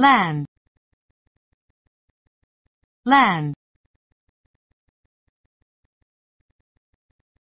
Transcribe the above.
land. Land.